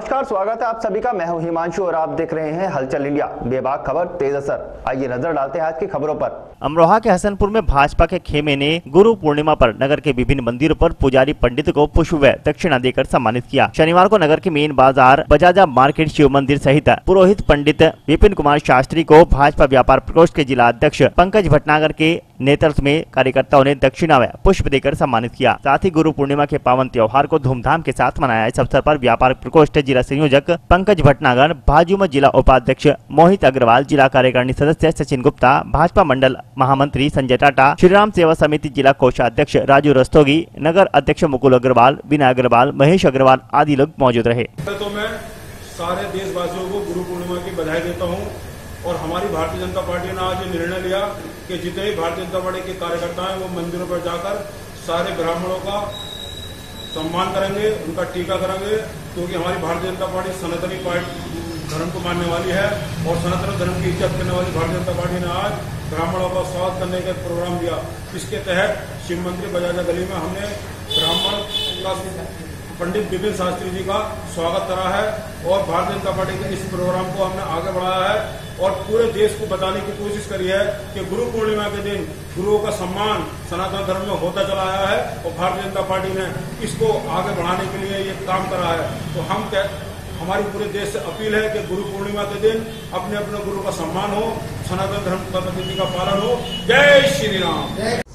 नमस्कार, स्वागत है आप सभी का। मैं हूँ हिमांशु और आप देख रहे हैं हलचल इंडिया। बेबाक खबर, तेज असर। आइए नज़र डालते हैं आज की खबरों पर। अमरोहा के हसनपुर में भाजपा के खेमे ने गुरु पूर्णिमा पर नगर के विभिन्न मंदिरों पर पुजारी पंडित को पुष्प व दक्षिणा देकर सम्मानित किया। शनिवार को नगर के मेन बाज़ार, बजाजा मार्केट, शिव मंदिर सहित पुरोहित पंडित विपिन कुमार शास्त्री को भाजपा व्यापार प्रकोष्ठ के जिला अध्यक्ष पंकज भटनागर के नेतृत्व में कार्यकर्ताओं ने दक्षिणा व पुष्प देकर सम्मानित किया। साथ ही गुरु पूर्णिमा के पावन त्योहार को धूमधाम के साथ मनाया। इस अवसर पर व्यापार प्रकोष्ठ जिला संयोजक पंकज भटनागर, भाजयुम जिला उपाध्यक्ष मोहित अग्रवाल, जिला कार्यकारिणी सदस्य सचिन गुप्ता, भाजपा मंडल महामंत्री संजय टाटा, श्रीराम सेवा समिति जिला कोषाध्यक्ष राजू रस्तोगी, नगर अध्यक्ष मुकुल अग्रवाल, बिना अग्रवाल, महेश अग्रवाल आदि लोग मौजूद रहे। तो मैं सारे देशवासियों को गुरु पूर्णिमा की बधाई देता हूँ और हमारी भारतीय जनता पार्टी ने आज निर्णय लिया कि जितने भी भारतीय जनता पार्टी के कार्यकर्ता हैं, वो मंदिरों पर जाकर सारे ब्राह्मणों का सम्मान करेंगे, उनका टीका करेंगे, क्योंकि हमारी भारतीय जनता पार्टी सनातनी पार्टी धर्म को मानने वाली है और सनातन धर्म की इज़्ज़त करने वाली भारतीय जनता पार्टी ने आज ब्राह्मणों का स्वागत करने का प्रोग्राम दिया। इसके तहत शिव मंदिर बजाजा गली में हमने ब्राह्मण का पंडित विपिन शास्त्री जी का स्वागत करा है और भारतीय जनता पार्टी के इस प्रोग्राम को हमने आगे बढ़ाया है और पूरे देश को बताने की कोशिश करी है कि गुरु पूर्णिमा के दिन गुरुओं का सम्मान सनातन धर्म में होता चला आया है और भारतीय जनता पार्टी ने इसको आगे बढ़ाने के लिए ये काम करा है। तो हम कह, हमारी पूरे देश से अपील है कि गुरु पूर्णिमा के दिन अपने अपने गुरु का सम्मान हो सनातन धर्म का पद्धति का पालन हो। जय श्री राम।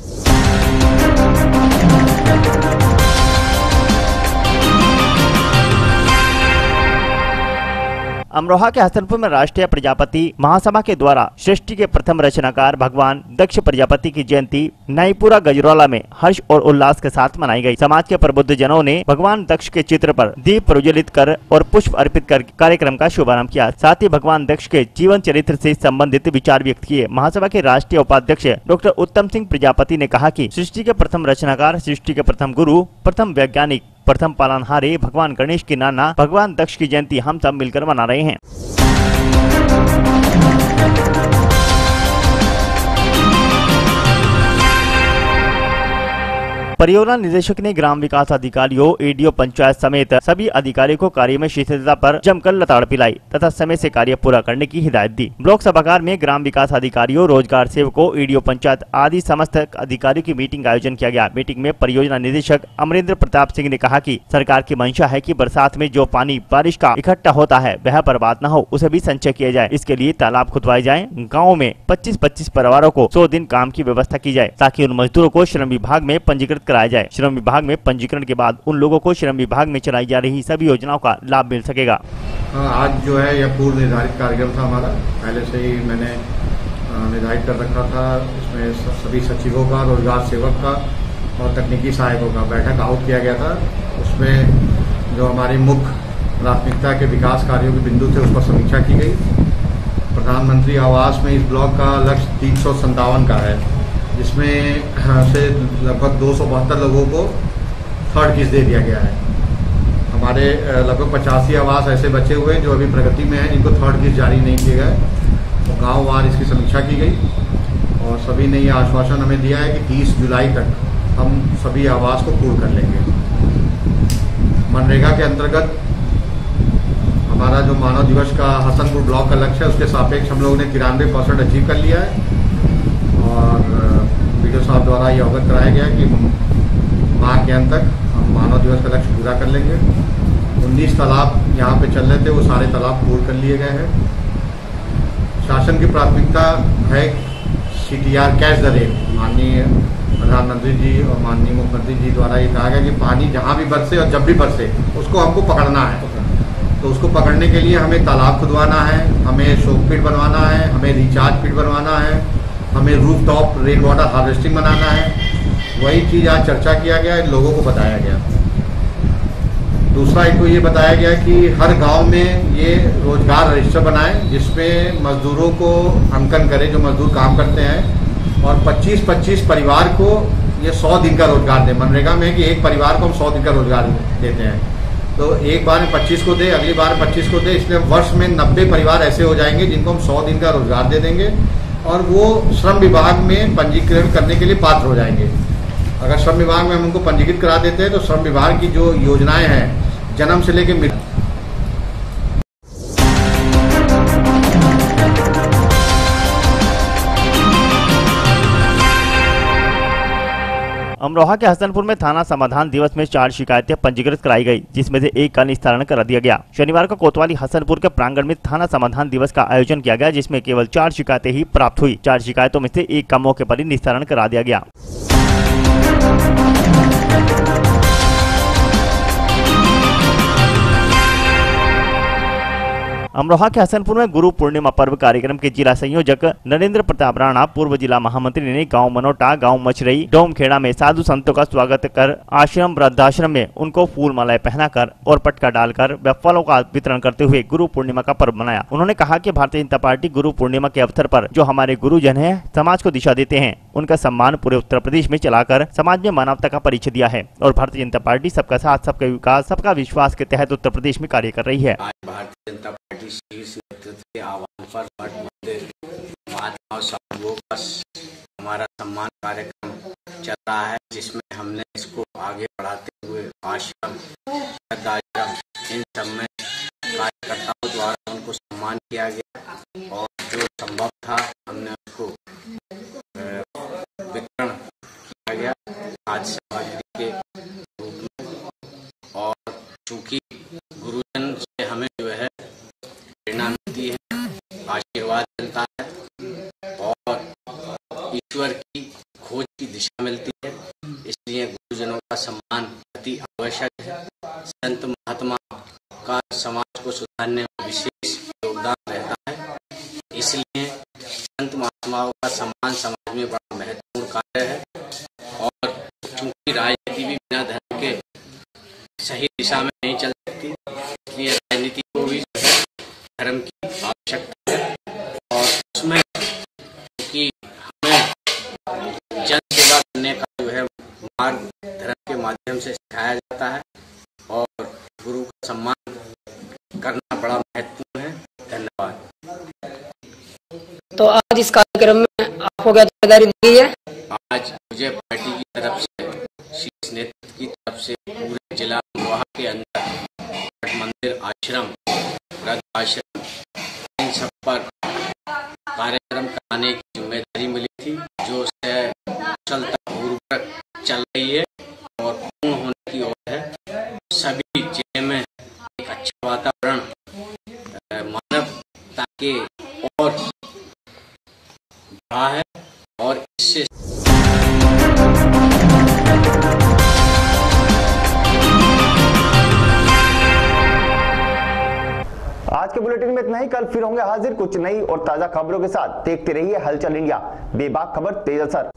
अमरोहा के हसनपुर में राष्ट्रीय प्रजापति महासभा के द्वारा सृष्टि के प्रथम रचनाकार भगवान दक्ष प्रजापति की जयंती नईपुरा गजरौला में हर्ष और उल्लास के साथ मनाई गई। समाज के प्रबुद्ध जनों ने भगवान दक्ष के चित्र पर दीप प्रज्वलित कर और पुष्प अर्पित कर कार्यक्रम का शुभारंभ किया। साथ ही भगवान दक्ष के जीवन चरित्र ऐसी संबंधित विचार व्यक्त किए। महासभा के राष्ट्रीय उपाध्यक्ष डॉक्टर उत्तम सिंह प्रजापति ने कहा की सृष्टि के प्रथम रचनाकार, सृष्टि के प्रथम गुरु, प्रथम वैज्ञानिक प्रथम पालनहारे भगवान गणेश के नाना, भगवान दक्ष की जयंती हम सब मिलकर मना रहे हैं। परियोजना निदेशक ने ग्राम विकास अधिकारियों, एडीओ, पंचायत समेत सभी अधिकारियों को कार्य में शिथिलता पर जमकर लताड़ पिलाई तथा समय से कार्य पूरा करने की हिदायत दी। ब्लॉक सभागार में ग्राम विकास अधिकारियों, रोज़गार सेवकों, एडीओ, पंचायत आदि समस्त अधिकारियों की मीटिंग का आयोजन किया गया। मीटिंग में परियोजना निदेशक अमरेंद्र प्रताप सिंह ने कहा की सरकार की मंशा है की बरसात में जो पानी, बारिश का इकट्ठा होता है, वह बर्बाद न हो, उसे भी संचय किया जाए। इसके लिए तालाब खुदवाए जाए, गाँव में पच्चीस पच्चीस परिवारों को सौ दिन काम की व्यवस्था की जाए, ताकि उन मजदूरों को श्रम विभाग में पंजीकृत कराया जाए। श्रम विभाग में पंजीकरण के बाद उन लोगों को श्रम विभाग में चलाई जा रही सभी योजनाओं का लाभ मिल सकेगा। हाँ, आज जो है यह पूर्व निर्धारित कार्यक्रम था हमारा। पहले से ही मैंने निर्धारित कर रखा था। इसमें सभी सचिवों का रोज़गार सेवक का और तकनीकी सहायकों का बैठक आउट किया गया था। उसमें जो हमारी मुख्य प्राथमिकता के विकास कार्यों के बिंदु थे उस पर समीक्षा की गई। प्रधानमंत्री आवास में इस ब्लॉक का लक्ष्य तीन का है। जिसमें हाँ, से लगभग दो सौ बहत्तर लोगों को थर्ड किस दे दिया गया है। हमारे लगभग पचासी आवास ऐसे बचे हुए हैं जो अभी प्रगति में हैं जिनको थर्ड किस जारी नहीं किए गए तो गाँव वार इसकी समीक्षा की गई और सभी ने यह आश्वासन हमें दिया है कि 30 जुलाई तक हम सभी आवास को पूर्ण कर लेंगे। मनरेगा के अंतर्गत हमारा जो मानव दिवस का हसनपुर ब्लॉक का लक्ष्य है उसके सापेक्ष हम लोगों ने तिरानवे परसेंट अचीव कर लिया है। वीडियो साहब द्वारा ये अवगत कराया गया कि माह के अंत तक हम मानव दिवस का लक्ष्य पूरा कर लेंगे। उन्नीस तालाब यहाँ पे चल रहे थे, वो सारे तालाब पूर्ण कर लिए गए हैं। शासन की प्राथमिकता है C T R cash the rate माननीय प्रधानमंत्री जी और माननीय मुख्यमंत्री जी द्वारा ये कहा गया कि पानी जहाँ भी बरसे और जब भी बरसे, उसको हमको पकड़ना है। तो उसको पकड़ने के लिए हमें तालाब खुदवाना है, हमें शोक पिट बनवाना है, हमें रिचार्ज पिट बनवाना है। हमें roof top rain water harvesting बनाना है। वही चीज़ आज चर्चा किया गया लोगों को बताया गया। दूसरा एक तो ये बताया गया कि हर गाँव में ये रोज़गार रजिस्टर बनाए, जिसमें मजदूरों को अंकन करें, जो मजदूर काम करते हैं, और 25-25 परिवार को ये 100 दिन का रोज़गार दें। मनरेगा में कि एक परिवार को हम 100 दिन का रोज़गार देते हैं। तो एक बार में 25 को दे, अगली बार 25 को दे, इसलिए वर्ष में 90 परिवार ऐसे हो जाएँगे जिनको हम 100 दिन का रोज़गार दे देंगे। और वो श्रम विभाग में पंजीकरण करने के लिए पात्र हो जाएँगे। अगर श्रम विभाग में हम उनको पंजीकृत करा देते हैं तो श्रम विभाग की जो योजनाएँ हैं, जन्म से लेकर अमरोहा के हसनपुर में थाना समाधान दिवस में चार शिकायतें पंजीकृत कराई गई, जिसमें से एक का निस्तारण करा दिया गया। शनिवार को कोतवाली हसनपुर के प्रांगण में थाना समाधान दिवस का आयोजन किया गया, जिसमें केवल चार शिकायतें ही प्राप्त हुई। चार शिकायतों में से एक का मौके पर ही निस्तारण करा दिया गया। अमरोहा के हसनपुर में गुरु पूर्णिमा पर्व कार्यक्रम के जिला संयोजक नरेंद्र प्रताप राणा, पूर्व जिला महामंत्री ने गाँव मनोटा, गाँव मछरई, डोमखेड़ा में साधु संतों का स्वागत कर आश्रम, वृद्धाश्रम में उनको फूल मालाएँ पहनाकर और पटका डालकर व फलों का वितरण करते हुए गुरु पूर्णिमा का पर्व मनाया। उन्होंने कहा की भारतीय जनता पार्टी गुरु पूर्णिमा के अवसर पर जो हमारे गुरुजन है, समाज को दिशा देते हैं। उनका सम्मान पूरे उत्तर प्रदेश में चलाकर समाज में मानवता का परिचय दिया है और भारतीय जनता पार्टी सबका साथ, सबका विकास, सबका विश्वास के तहत उत्तर प्रदेश में कार्य कर रही है। भारतीय जनता नेतृत्व के आह्वान पर मठ मंदिर महात्मा साधुओं का हमारा सम्मान कार्यक्रम चल रहा है, जिसमें हमने इसको आगे बढ़ाते हुए आश्रम वृद्धाश्रम इन सब में कार्यकर्ताओं द्वारा उनको सम्मान किया गया और जो संभव था, हमने उसको वितरण किया गया आज सामग्री के रूप में। और चूँकि गुरुजन से हमें जो है प्रेरणा मिलती है आशीर्वाद मिलता है और ईश्वर की खोज की दिशा मिलती है। इसलिए गुरुजनों का सम्मान अति आवश्यक है। संत महात्मा का समाज को सुधारने में विशेष योगदान रहता है। इसलिए संत महात्माओं का सम्मान समाज में बड़ा महत्वपूर्ण कार्य है और चूँकि राजनीति भी बिना धर्म के सही दिशा में नहीं चल सकती इसलिए राजनीति को भी जो है धर्म की आवश्यकता है और उसमें कि हमें जन सेवा करने का जो है मार्ग धर्म के माध्यम से सिखाया जाता है और गुरु का सम्मान करना बड़ा महत्वपूर्ण है। धन्यवाद। तो आज इस कार्यक्रम में आपको क्या जानकारी दी है। आज मुझे पार्टी की तरफ़ से शीर्ष नेतृत्व की तरफ़ से पूरे जिला अमरोहा के अंदर मंदिर आश्रम आश्रम इन सब पर कार्यक्रम कराने की ज़िम्मेदारी मिली थी जो उससे कुशलता पूर्वक चल रही है और पूर्ण होने की ओर है सभी ज़िले में एक अच्छा वातावरण अ, मानवता के और बढ़ा है और इससे आज के बुलेटिन में इतना ही। कल फिर होंगे हाजिर कुछ नई और ताज़ा खबरों के साथ। देखते रहिए हलचल इंडिया। बेबाक खबर तेज असर